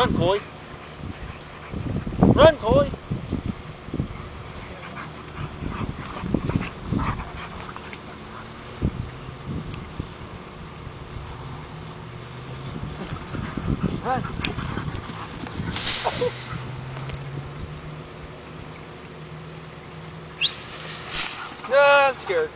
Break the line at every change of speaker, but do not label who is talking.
Run, Coy. Run, Coy. Run. nah, I'm scared.